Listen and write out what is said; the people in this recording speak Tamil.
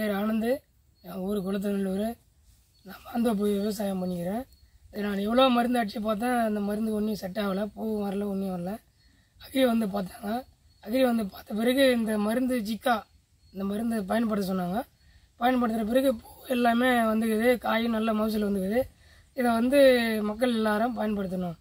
பேர் ஆனந்து என் ஊர் குளத்தநல்லூர் நான் மாந்தோப்பு விவசாயம் பண்ணிக்கிறேன். இது நான் எவ்வளோ மருந்து அடித்து பார்த்தேன் அந்த மருந்து ஒன்றும் செட் ஆகலை பூ வரல ஒன்றும் வரல. அகிரி வந்து பார்த்தாங்க. அகிரி வந்து பார்த்த பிறகு இந்த மருந்து ஜிக்கா இந்த மருந்து பயன்படுத்த சொன்னாங்க. பயன்படுத்துகிற பிறகு பூ எல்லாமே வந்துக்குது காயும் நல்ல மகசூல் வந்துக்குது. இதை வந்து மக்கள் எல்லாரும் பயன்படுத்தணும்.